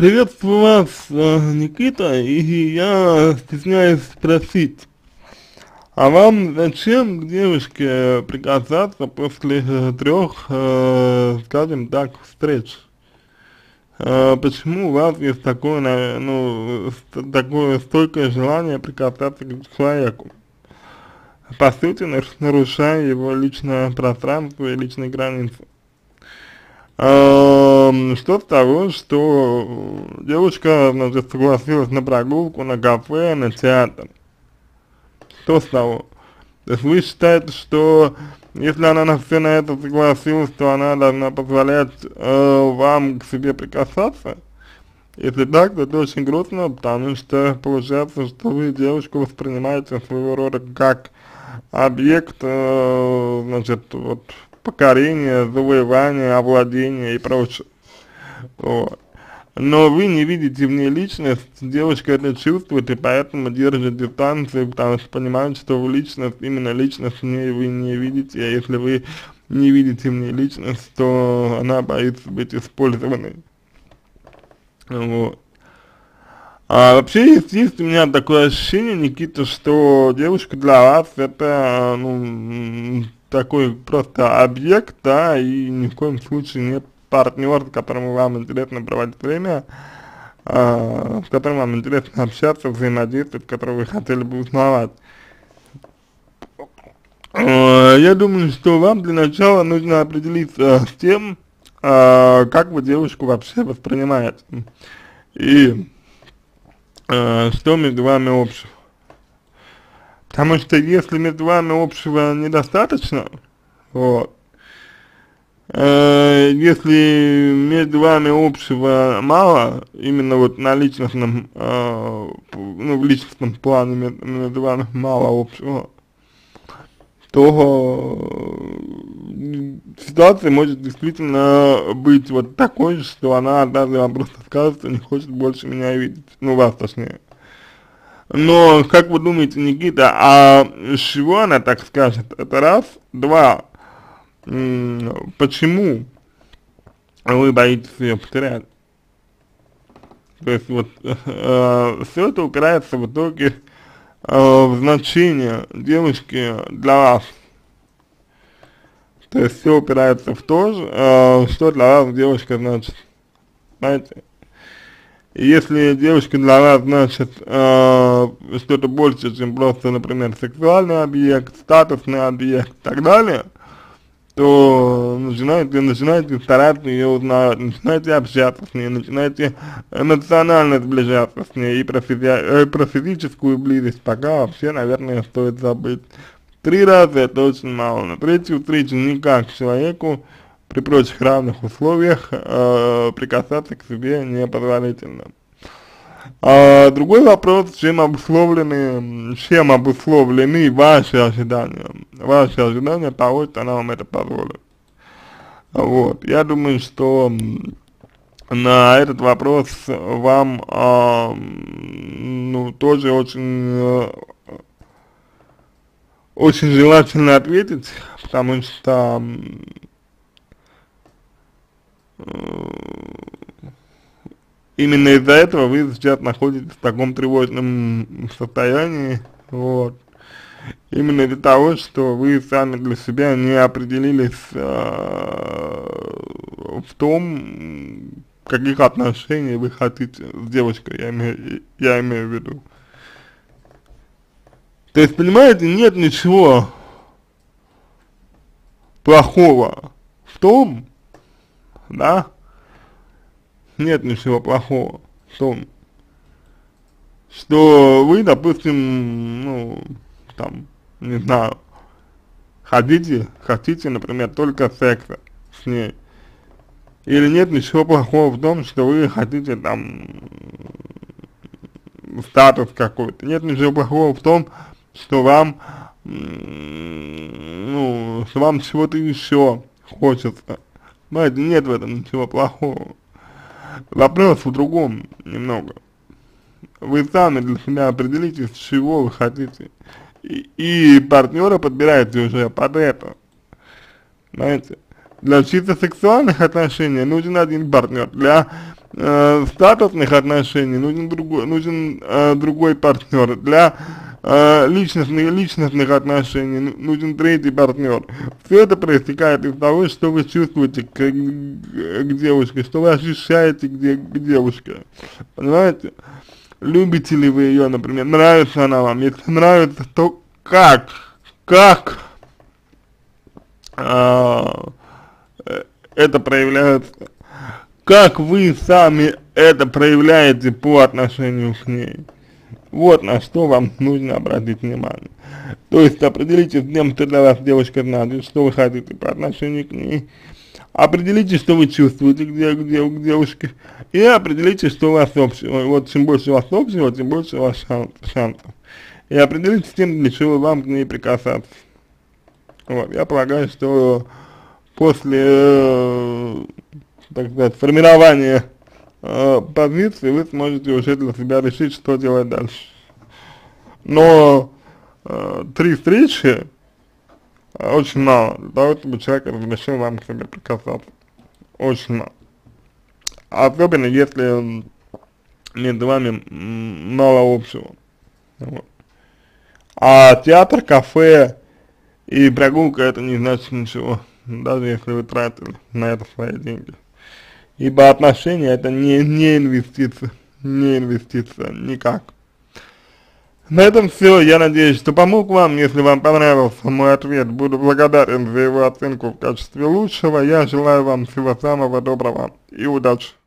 Приветствую вас, э, Никита, и я стесняюсь спросить, а вам зачем к девушке прикасаться после трех, э, скажем так, встреч? Э, почему у вас есть такое, ну, такое стойкое желание прикасаться к человеку? По сути, нар- нарушая его личное пространство и личные границы. Эм, Что того, что девушка, значит, согласилась на прогулку, на кафе, на театр? Что с того? То есть вы считаете, что если она на все на это согласилась, то она должна позволять э, вам к себе прикасаться? Если так, то это очень грустно, потому что получается, что вы девушку воспринимаете своего рода как объект, э, значит, вот, покорения, завоевания, овладения и прочее. Вот. Но вы не видите в ней личность, девушка это чувствует, и поэтому держит дистанцию, потому что понимает, что в личность, именно личность в ней вы не видите, а если вы не видите в ней личность, то она боится быть использованной. Вот. А вообще есть, есть у меня такое ощущение, Никита, что девушка для вас это, ну, такой просто объект, да, и ни в коем случае не партнер, с которым вам интересно проводить время, а, с которым вам интересно общаться, взаимодействовать, которого вы хотели бы узнавать. Э, Я думаю, что вам для начала нужно определиться с тем, а, как вы девушку вообще воспринимаете. И э, что между вами общего. Потому что если между вами общего недостаточно, вот, э, если между вами общего мало, именно вот на личностном, э, ну, в личностном плане между, вами мало общего, то э, ситуация может действительно быть вот такой, что она однажды вам просто скажет, что не хочет больше меня видеть, ну вас точнее. Но, как вы думаете, Никита, а с чего она так скажет? Это раз. Два. Почему вы боитесь ее потерять? То есть вот все это упирается в итоге э, в значение девушки для вас. То есть все упирается в то, э, что для вас девушка значит. Знаете? Если девушка для вас значит э, что-то больше, чем просто, например, сексуальный объект, статусный объект и так далее, то начинаете, начинаете стараться ее узнавать, начинаете общаться с ней, начинаете эмоционально сближаться с ней, и про, физи э, про физическую близость пока вообще, наверное, стоит забыть. Три раза это очень мало, на третью встречу никак человеку при прочих равных условиях э, прикасаться к себе непозволительно. А, другой вопрос, чем обусловлены, чем обусловлены ваши ожидания, ваши ожидания того, что она вам это позволит. Вот, я думаю, что на этот вопрос вам, м, ну, тоже очень, э, очень желательно ответить, потому что м, именно из-за этого вы сейчас находитесь в таком тревожном состоянии, вот. Именно из-за того, что вы сами для себя не определились э, в том, каких отношений вы хотите с девушкой, я имею, я имею в виду. То есть, понимаете, нет ничего плохого в том, да, нет ничего плохого в том, что вы, допустим, ну, там, не знаю, хотите, хотите, например, только секса с ней, или нет ничего плохого в том, что вы хотите там статус какой-то, нет ничего плохого в том, что вам, ну, что вам чего-то еще хочется, понимаете, нет в этом ничего плохого. Вопрос в другом немного. Вы сами для себя определите, с чего вы хотите. И, и партнера подбираете уже под это. Знаете? Для чисто сексуальных отношений нужен один партнер, для э, статусных отношений нужен другой, нужен э, другой партнер, для э, личностных, личностных отношений нужен третий партнер. Все это проистекает из того, что вы чувствуете к, к девушке, что вы ощущаете к, к девушке, понимаете? Любите ли вы ее, например, нравится она вам, если нравится, то как, как а, это проявляется, как вы сами это проявляете по отношению к ней. Вот на что вам нужно обратить внимание. То есть определите с тем, что для вас девушка значит, что вы хотите по отношению к ней. Определите, что вы чувствуете где, где, к девушке. И определите, что у вас общего. Вот чем больше у вас общего, тем больше у вас шанс, шансов. И определите с тем, для чего вам к ней прикасаться. Вот, я полагаю, что после, э, так сказать, формирования э, позиции вы сможете уже для себя решить, что делать дальше. Но э, три встречи э, очень мало для того, чтобы человек разрешил вам к себе прикасаться. Очень мало. Особенно если между вами мало общего. Вот. А театр, кафе и прогулка это не значит ничего, даже если вы тратили на это свои деньги. Ибо отношения это не, не инвестиция, не инвестиция, никак. На этом все, я надеюсь, что помог вам, если вам понравился мой ответ, буду благодарен за его оценку в качестве лучшего, я желаю вам всего самого доброго и удачи.